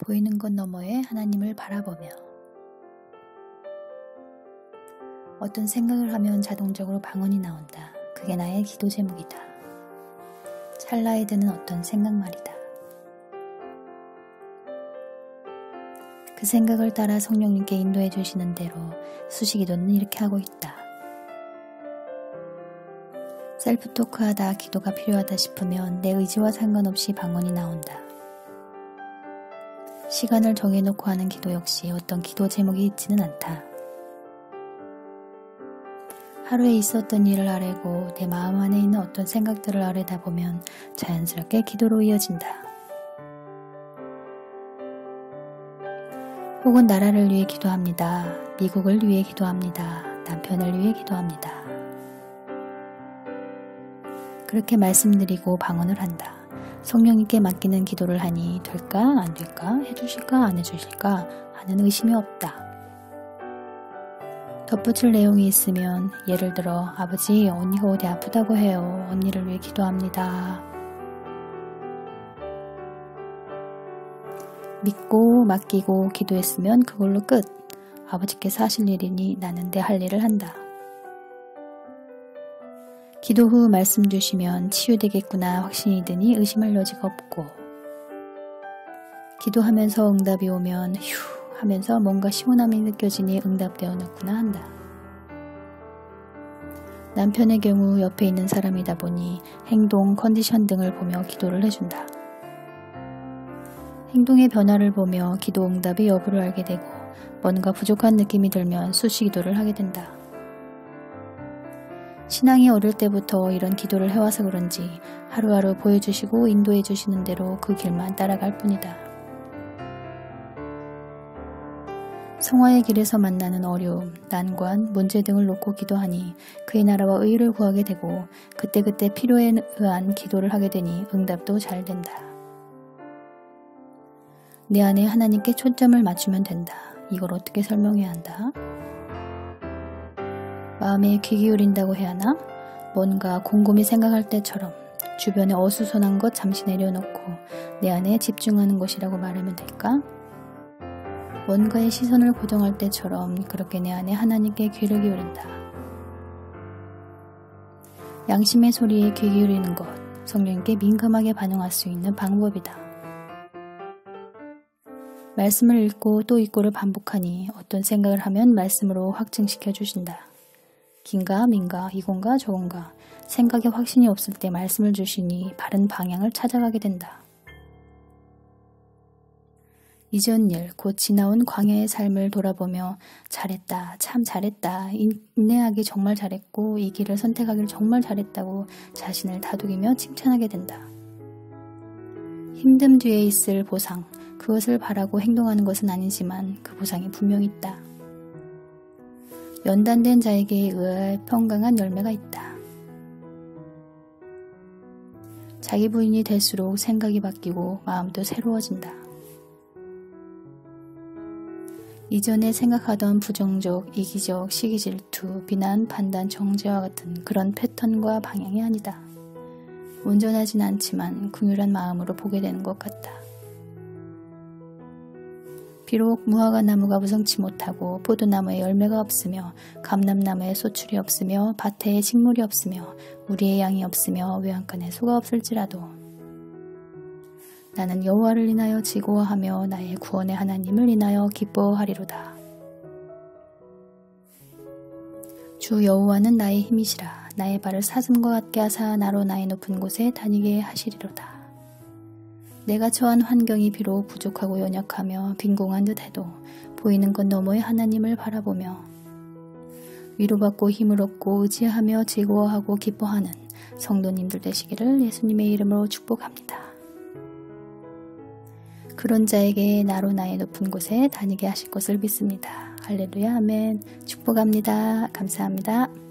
보이는 것 너머에 하나님을 바라보며 어떤 생각을 하면 자동적으로 방언이 나온다. 그게 나의 기도 제목이다. 찰나에 드는 어떤 생각 말이다. 그 생각을 따라 성령님께 인도해 주시는 대로 수시기도는 이렇게 하고 있다. 셀프 토크하다 기도가 필요하다 싶으면 내 의지와 상관없이 방언이 나온다. 시간을 정해놓고 하는 기도 역시 어떤 기도 제목이 있지는 않다. 하루에 있었던 일을 아뢰고 내 마음 안에 있는 어떤 생각들을 아뢰다 보면 자연스럽게 기도로 이어진다. 혹은 나라를 위해 기도합니다. 미국을 위해 기도합니다. 남편을 위해 기도합니다. 그렇게 말씀드리고 방언을 한다. 성령님께 맡기는 기도를 하니 될까 안 될까 해주실까 안 해주실까 하는 의심이 없다. 덧붙일 내용이 있으면 예를 들어 아버지 언니가 어디 아프다고 해요. 언니를 위해 기도합니다. 믿고 맡기고 기도했으면 그걸로 끝. 아버지께서 하실 일이니 나는 내 할 일을 한다. 기도 후 말씀 주시면 치유되겠구나 확신이 드니 의심할 여지가 없고 기도하면서 응답이 오면 휴 하면서 뭔가 시원함이 느껴지니 응답되어놓구나 한다. 남편의 경우 옆에 있는 사람이다 보니 행동, 컨디션 등을 보며 기도를 해준다. 행동의 변화를 보며 기도 응답의 여부를 알게 되고 뭔가 부족한 느낌이 들면 수시 기도를 하게 된다. 신앙이 어릴 때부터 이런 기도를 해와서 그런지 하루하루 보여주시고 인도해 주시는 대로 그 길만 따라갈 뿐이다. 성화의 길에서 만나는 어려움, 난관, 문제 등을 놓고 기도하니 그의 나라와 의를 구하게 되고 그때그때 필요에 의한 기도를 하게 되니 응답도 잘 된다. 내 안에 하나님께 초점을 맞추면 된다. 이걸 어떻게 설명해야 한다? 마음에 귀 기울인다고 해야 하나? 뭔가 곰곰이 생각할 때처럼 주변에 어수선한 것 잠시 내려놓고 내 안에 집중하는 것이라고 말하면 될까? 뭔가의 시선을 고정할 때처럼 그렇게 내 안에 하나님께 귀를 기울인다. 양심의 소리에 귀 기울이는 것, 성령께 민감하게 반응할 수 있는 방법이다. 말씀을 읽고 또 읽고를 반복하니 어떤 생각을 하면 말씀으로 확증시켜 주신다. 긴가 민가 이건가 저건가 생각에 확신이 없을 때 말씀을 주시니 바른 방향을 찾아가게 된다. 이전 일, 곧 지나온 광야의 삶을 돌아보며 잘했다, 참 잘했다, 인내하기 정말 잘했고 이 길을 선택하기를 정말 잘했다고 자신을 다독이며 칭찬하게 된다. 힘듦 뒤에 있을 보상, 그것을 바라고 행동하는 것은 아니지만 그 보상이 분명히 있다. 연단된 자에게 의할 평강한 열매가 있다. 자기 부인이 될수록 생각이 바뀌고 마음도 새로워진다. 이전에 생각하던 부정적, 이기적, 시기 질투, 비난, 판단, 정죄와 같은 그런 패턴과 방향이 아니다. 온전하진 않지만 궁휼한 마음으로 보게 되는 것 같다. 비록 무화과 나무가 무성치 못하고 포도나무에 열매가 없으며 감람나무에 소출이 없으며 밭에 식물이 없으며 우리의 양이 없으며 외양간에 소가 없을지라도 나는 여호와를 인하여 지고하며 나의 구원의 하나님을 인하여 기뻐하리로다. 주 여호와는 나의 힘이시라 나의 발을 사슴과 같게 하사 나로 나의 높은 곳에 다니게 하시리로다. 내가 처한 환경이 비록 부족하고 연약하며 빈공한 듯 해도 보이는 것 너머의 하나님을 바라보며 위로받고 힘을 얻고 의지하며 즐거워하고 기뻐하는 성도님들 되시기를 예수님의 이름으로 축복합니다. 그런 자에게 나로 나의 높은 곳에 다니게 하실 것을 믿습니다. 할렐루야 아멘 축복합니다. 감사합니다.